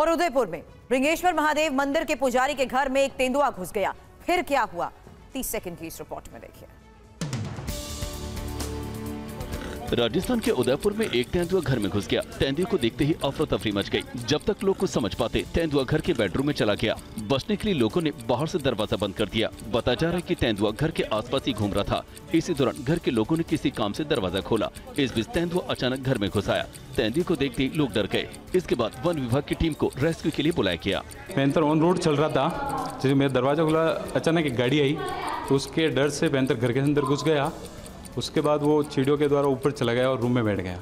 और उदयपुर में रिंगेश्वर महादेव मंदिर के पुजारी के घर में एक तेंदुआ घुस गया। फिर क्या हुआ? तीस सेकंड की इस रिपोर्ट में देखिए। राजस्थान के उदयपुर में एक तेंदुआ घर में घुस गया। तेंदुए को देखते ही अफरा तफरी मच गई। जब तक लोग कुछ समझ पाते, तेंदुआ घर के बेडरूम में चला गया। बचने के लिए लोगों ने बाहर से दरवाज़ा बंद कर दिया। बताया जा रहा है कि तेंदुआ घर के आसपास ही घूम रहा था। इसी दौरान घर के लोगों ने किसी काम से दरवाज़ा खोला। इस बीच तेंदुआ अचानक घर में घुस आया। तेंदुए को देखते ही लोग डर गए। इसके बाद वन विभाग की टीम को रेस्क्यू के लिए बुलाया गया। पैंतर ऑन रोड चल रहा था। जैसे मेरा दरवाज़ा खुला, अचानक एक गाड़ी आई। तो उसके डर से पैंतर घर के अंदर घुस गया। उसके बाद वो चिड़ियों के द्वारा ऊपर चला गया और रूम में बैठ गया।